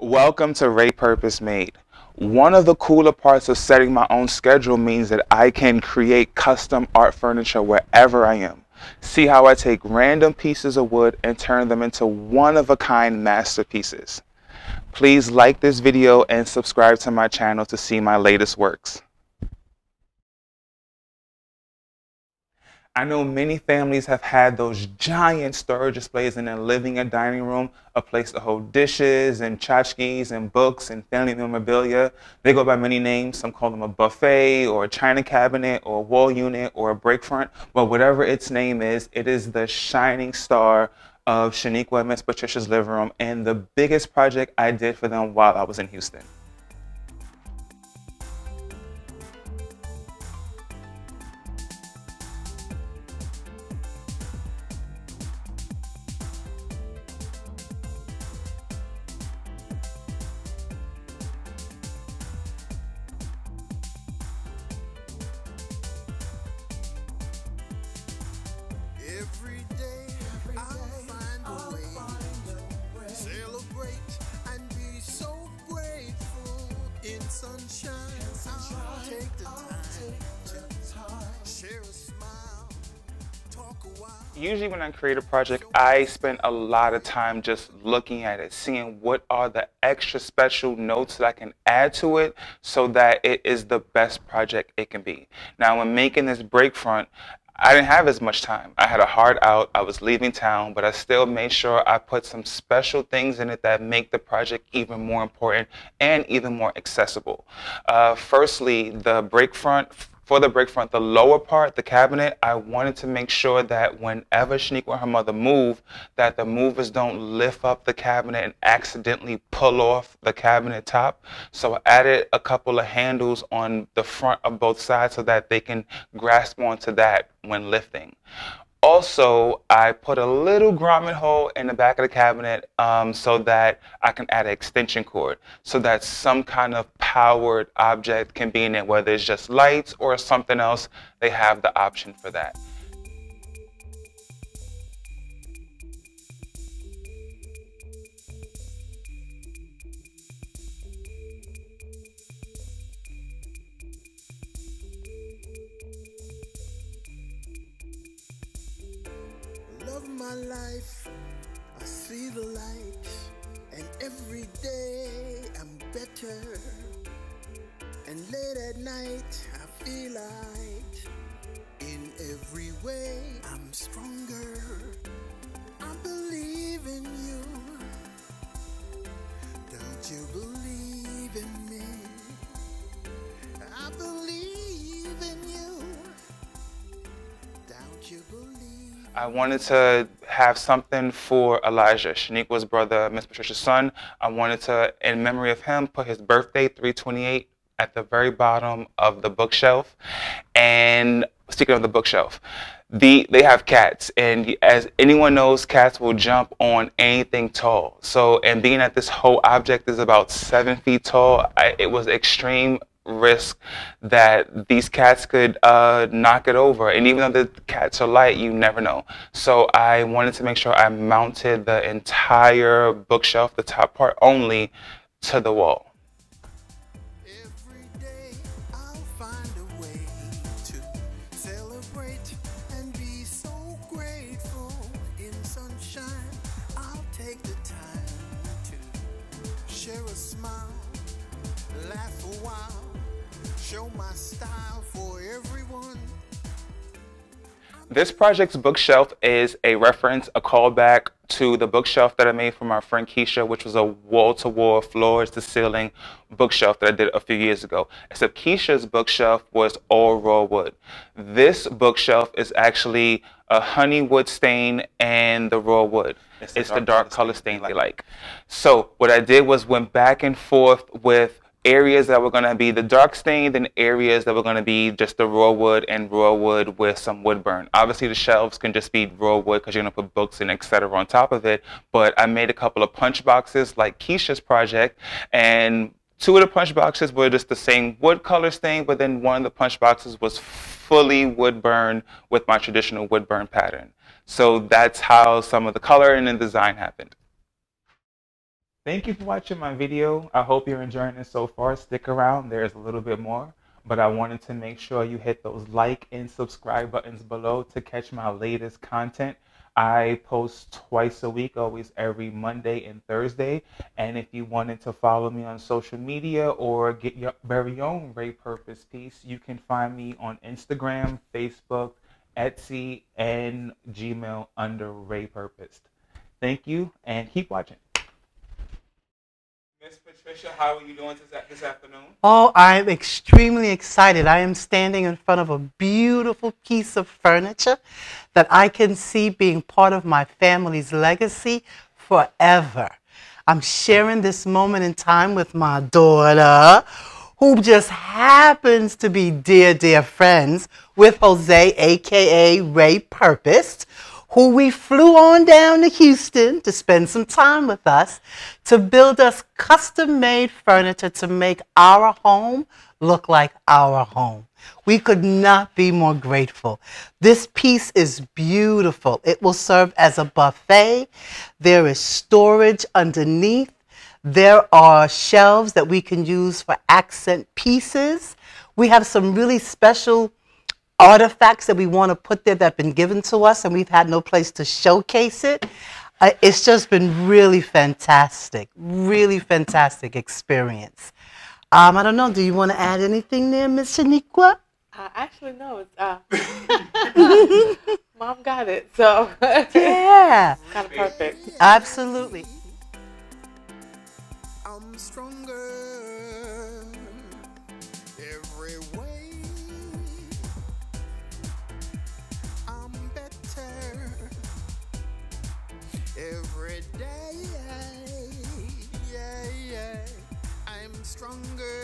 Welcome to Reypurposed Made. One of the cooler parts of setting my own schedule means that I can create custom art furniture wherever I am. See how I take random pieces of wood and turn them into one-of-a-kind masterpieces. Please like this video and subscribe to my channel to see my latest works. I know many families have had those giant storage displays in their living and dining room, a place to hold dishes and tchotchkes and books and family memorabilia. They go by many names. Some call them a buffet or a china cabinet or a wall unit or a break front. But whatever its name is, it is the shining star of Shanequa and Miss Patricia's living room and the biggest project I did for them while I was in Houston. Every day, I'll find a way. Celebrate and be so grateful. In sunshine, I'll take the time to share a smile, talk a while. Usually when I create a project, I spend a lot of time just looking at it, seeing what are the extra special notes that I can add to it so that it is the best project it can be. Now when making this break front, I didn't have as much time. I had a hard out. I was leaving town, but I still made sure I put some special things in it that make the project even more important and even more accessible. Uh, firstly, the break front for the break front, the lower part, the cabinet, I wanted to make sure that whenever Shanequa and her mother move, that the movers don't lift up the cabinet and accidentally pull off the cabinet top. So I added a couple of handles on the front of both sides so that they can grasp onto that when lifting. Also, I put a little grommet hole in the back of the cabinet um, so that I can add an extension cord so that some kind of powered object can be in it, whether it's just lights or something else, they have the option for that. My life, I see the light, and every day I'm better. And late at night, I feel light. I wanted to have something for Elijah, Shanequa's brother, Miss Patricia's son. I wanted to, in memory of him, put his birthday, 328, at the very bottom of the bookshelf. And speaking of the bookshelf, the they have cats, and as anyone knows, cats will jump on anything tall. So, and being that this whole object is about seven feet tall, I, it was extreme risk that these cats could uh, knock it over. And even though the cats are light, you never know. So I wanted to make sure I mounted the entire bookshelf, the top part only, to the wall. Share a smile, laugh a while, show my style for everyone. This project's bookshelf is a reference, a callback to the bookshelf that I made for my friend Keisha, which was a wall-to-wall, floors-to-ceiling bookshelf that I did a few years ago. Except Keisha's bookshelf was all raw wood. This bookshelf is actually a honey wood stain and the raw wood. It's the, dark, color stain they like. So what I did was went back and forth with areas that were going to be the dark stained and areas that were going to be just the raw wood and raw wood with some wood burn. Obviously the shelves can just be raw wood because you're going to put books and etc. on top of it. But I made a couple of punch boxes like Keisha's project and two of the punch boxes were just the same wood color stain, but then one of the punch boxes was fully wood burn with my traditional wood burn pattern. So that's how some of the color and the design happened. Thank you for watching my video. I hope you're enjoying it so far. Stick around, there's a little bit more. But I wanted to make sure you hit those like and subscribe buttons below to catch my latest content. I post twice a week, always every Monday and Thursday. And if you wanted to follow me on social media or get your very own Reypurposed piece, you can find me on Instagram, Facebook, Etsy, and Gmail under Reypurposed. Thank you and keep watching. Miss Patricia, how are you doing this, afternoon? Oh, I'm extremely excited. I am standing in front of a beautiful piece of furniture that I can see being part of my family's legacy forever. I'm sharing this moment in time with my daughter, who just happens to be dear, dear friends with Jose, aka Reypurposed, who we flew on down to Houston to spend some time with us to build us custom made furniture to make our home look like our home. We could not be more grateful. This piece is beautiful. It will serve as a buffet. There is storage underneath. There are shelves that we can use for accent pieces. We have some really special artifacts that we want to put there that have been given to us and we've had no place to showcase it. Uh, it's just been really fantastic, really fantastic experience. Um, I don't know, do you want to add anything there, Miss Shanequa? Uh, actually, no. It's uh, mom got it, so Yeah, kind of perfect. absolutely. I'm stronger every every day. Yeah, yeah. I'm stronger.